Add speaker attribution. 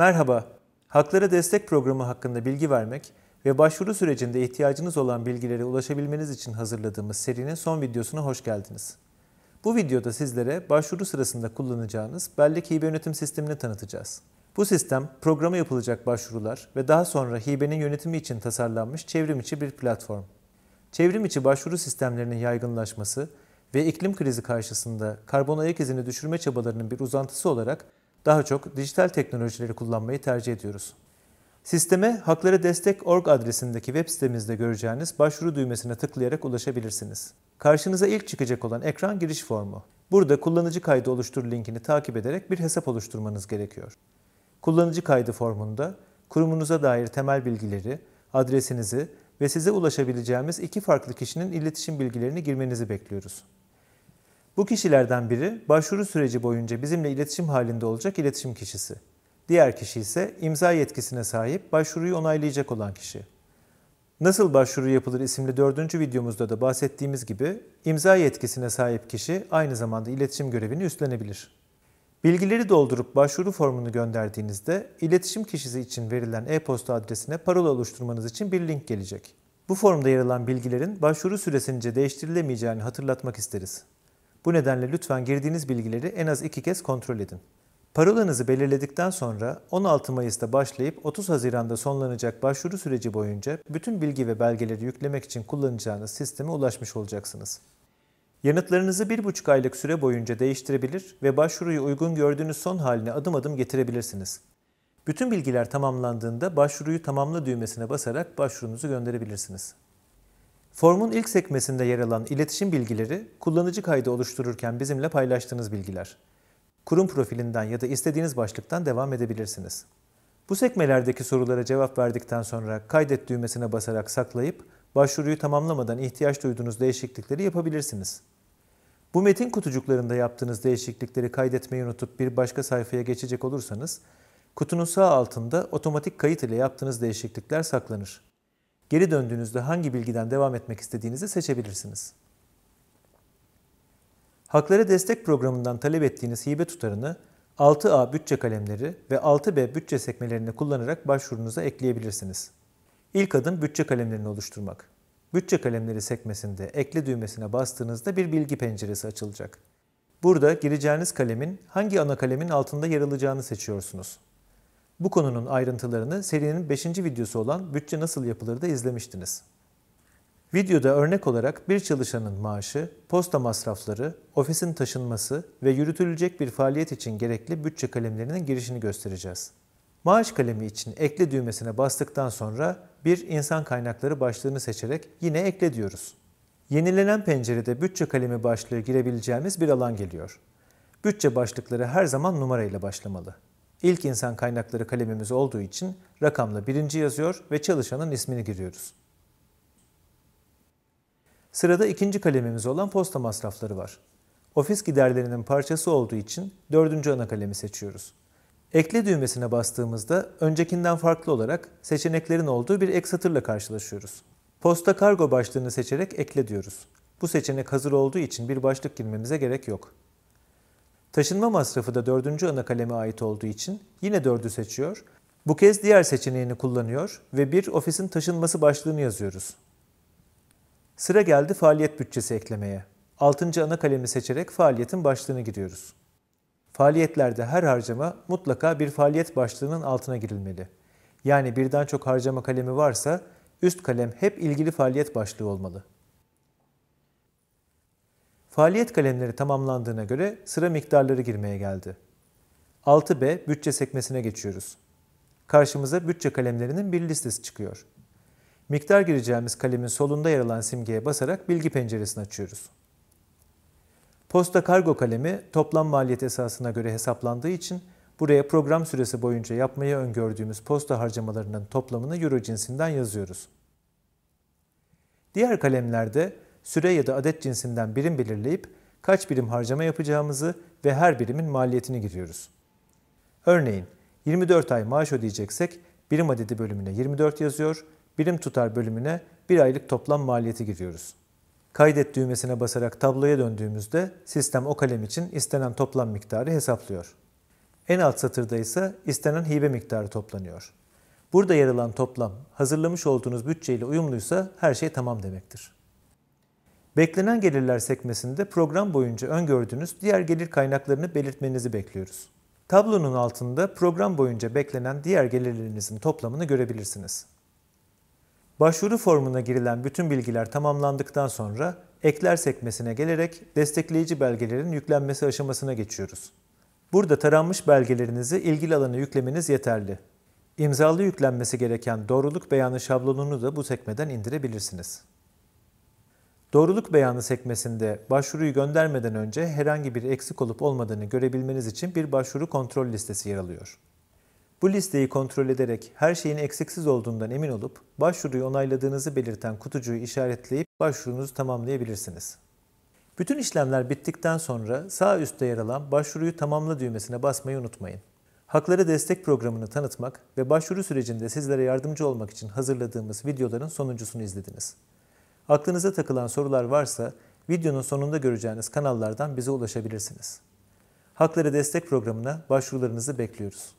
Speaker 1: Merhaba, Haklara Destek Programı hakkında bilgi vermek ve başvuru sürecinde ihtiyacınız olan bilgilere ulaşabilmeniz için hazırladığımız serinin son videosuna hoş geldiniz. Bu videoda sizlere başvuru sırasında kullanacağınız bellek hibe yönetim sistemini tanıtacağız. Bu sistem, programa yapılacak başvurular ve daha sonra hibenin yönetimi için tasarlanmış çevrim içi bir platform. Çevrim içi başvuru sistemlerinin yaygınlaşması ve iklim krizi karşısında karbon ayak izini düşürme çabalarının bir uzantısı olarak daha çok dijital teknolojileri kullanmayı tercih ediyoruz. Sisteme Haklara Destek.org adresindeki web sitemizde göreceğiniz başvuru düğmesine tıklayarak ulaşabilirsiniz. Karşınıza ilk çıkacak olan ekran giriş formu. Burada kullanıcı kaydı oluştur linkini takip ederek bir hesap oluşturmanız gerekiyor. Kullanıcı kaydı formunda kurumunuza dair temel bilgileri, adresinizi ve size ulaşabileceğimiz iki farklı kişinin iletişim bilgilerini girmenizi bekliyoruz. Bu kişilerden biri başvuru süreci boyunca bizimle iletişim halinde olacak iletişim kişisi. Diğer kişi ise imza yetkisine sahip başvuruyu onaylayacak olan kişi. Nasıl başvuru yapılır isimli dördüncü videomuzda da bahsettiğimiz gibi imza yetkisine sahip kişi aynı zamanda iletişim görevini üstlenebilir. Bilgileri doldurup başvuru formunu gönderdiğinizde iletişim kişisi için verilen e-posta adresine parola oluşturmanız için bir link gelecek. Bu formda yer alan bilgilerin başvuru süresince değiştirilemeyeceğini hatırlatmak isteriz. Bu nedenle lütfen girdiğiniz bilgileri en az iki kez kontrol edin. Parolanızı belirledikten sonra 16 Mayıs'ta başlayıp 30 Haziran'da sonlanacak başvuru süreci boyunca bütün bilgi ve belgeleri yüklemek için kullanacağınız sisteme ulaşmış olacaksınız. Yanıtlarınızı 1,5 aylık süre boyunca değiştirebilir ve başvuruyu uygun gördüğünüz son haline adım adım getirebilirsiniz. Bütün bilgiler tamamlandığında başvuruyu tamamla düğmesine basarak başvurunuzu gönderebilirsiniz. Formun ilk sekmesinde yer alan iletişim bilgileri kullanıcı kaydı oluştururken bizimle paylaştığınız bilgiler. Kurum profilinden ya da istediğiniz başlıktan devam edebilirsiniz. Bu sekmelerdeki sorulara cevap verdikten sonra kaydet düğmesine basarak saklayıp başvuruyu tamamlamadan ihtiyaç duyduğunuz değişiklikleri yapabilirsiniz. Bu metin kutucuklarında yaptığınız değişiklikleri kaydetmeyi unutup bir başka sayfaya geçecek olursanız, kutunun sağ altında otomatik kayıt ile yaptığınız değişiklikler saklanır. Geri döndüğünüzde hangi bilgiden devam etmek istediğinizi seçebilirsiniz. Haklara Destek Programı'ndan talep ettiğiniz hibe tutarını 6A bütçe kalemleri ve 6B bütçe sekmelerini kullanarak başvurunuza ekleyebilirsiniz. İlk adım bütçe kalemlerini oluşturmak. Bütçe kalemleri sekmesinde ekle düğmesine bastığınızda bir bilgi penceresi açılacak. Burada gireceğiniz kalemin hangi ana kalemin altında yer alacağını seçiyorsunuz. Bu konunun ayrıntılarını serinin 5. videosu olan Bütçe Nasıl Yapılır'da izlemiştiniz. Videoda örnek olarak bir çalışanın maaşı, posta masrafları, ofisin taşınması ve yürütülecek bir faaliyet için gerekli bütçe kalemlerinin girişini göstereceğiz. Maaş kalemi için ekle düğmesine bastıktan sonra bir insan kaynakları başlığını seçerek yine ekle diyoruz. Yenilenen pencerede bütçe kalemi başlığı girebileceğimiz bir alan geliyor. Bütçe başlıkları her zaman numarayla başlamalı. İlk insan kaynakları kalemimiz olduğu için rakamla birinci yazıyor ve çalışanın ismini giriyoruz. Sırada ikinci kalemimiz olan posta masrafları var. Ofis giderlerinin parçası olduğu için dördüncü ana kalemi seçiyoruz. Ekle düğmesine bastığımızda öncekinden farklı olarak seçeneklerin olduğu bir ek satırla karşılaşıyoruz. Posta kargo başlığını seçerek ekle diyoruz. Bu seçenek hazır olduğu için bir başlık girmemize gerek yok. Taşınma masrafı da dördüncü ana kaleme ait olduğu için yine dördü seçiyor. Bu kez diğer seçeneğini kullanıyor ve bir ofisin taşınması başlığını yazıyoruz. Sıra geldi faaliyet bütçesi eklemeye. Altıncı ana kalemi seçerek faaliyetin başlığını giriyoruz. Faaliyetlerde her harcama mutlaka bir faaliyet başlığının altına girilmeli. Yani birden çok harcama kalemi varsa üst kalem hep ilgili faaliyet başlığı olmalı. Faaliyet kalemleri tamamlandığına göre sıra miktarları girmeye geldi. 6B bütçe sekmesine geçiyoruz. Karşımıza bütçe kalemlerinin bir listesi çıkıyor. Miktar gireceğimiz kalemin solunda yer alan simgeye basarak bilgi penceresini açıyoruz. Posta kargo kalemi toplam maliyet esasına göre hesaplandığı için buraya program süresi boyunca yapmayı öngördüğümüz posta harcamalarının toplamını euro cinsinden yazıyoruz. Diğer kalemlerde süre ya da adet cinsinden birim belirleyip kaç birim harcama yapacağımızı ve her birimin maliyetini giriyoruz. Örneğin 24 ay maaş ödeyeceksek birim adedi bölümüne 24 yazıyor, birim tutar bölümüne bir aylık toplam maliyeti giriyoruz. Kaydet düğmesine basarak tabloya döndüğümüzde sistem o kalem için istenen toplam miktarı hesaplıyor. En alt satırda ise istenen hibe miktarı toplanıyor. Burada yer alan toplam hazırlamış olduğunuz bütçeyle uyumluysa her şey tamam demektir. Beklenen gelirler sekmesinde program boyunca öngördüğünüz diğer gelir kaynaklarını belirtmenizi bekliyoruz. Tablonun altında program boyunca beklenen diğer gelirlerinizin toplamını görebilirsiniz. Başvuru formuna girilen bütün bilgiler tamamlandıktan sonra Ekler sekmesine gelerek destekleyici belgelerin yüklenmesi aşamasına geçiyoruz. Burada taranmış belgelerinizi ilgili alana yüklemeniz yeterli. İmzalı yüklenmesi gereken doğruluk beyanı şablonunu da bu sekmeden indirebilirsiniz. Doğruluk beyanı sekmesinde başvuruyu göndermeden önce herhangi bir eksik olup olmadığını görebilmeniz için bir başvuru kontrol listesi yer alıyor. Bu listeyi kontrol ederek her şeyin eksiksiz olduğundan emin olup başvuruyu onayladığınızı belirten kutucuğu işaretleyip başvurunuzu tamamlayabilirsiniz. Bütün işlemler bittikten sonra sağ üstte yer alan başvuruyu tamamla düğmesine basmayı unutmayın. Hakları Destek Programı'nı tanıtmak ve başvuru sürecinde sizlere yardımcı olmak için hazırladığımız videoların sonuncusunu izlediniz. Aklınıza takılan sorular varsa videonun sonunda göreceğiniz kanallardan bize ulaşabilirsiniz. Hakları Destek Programı'na başvurularınızı bekliyoruz.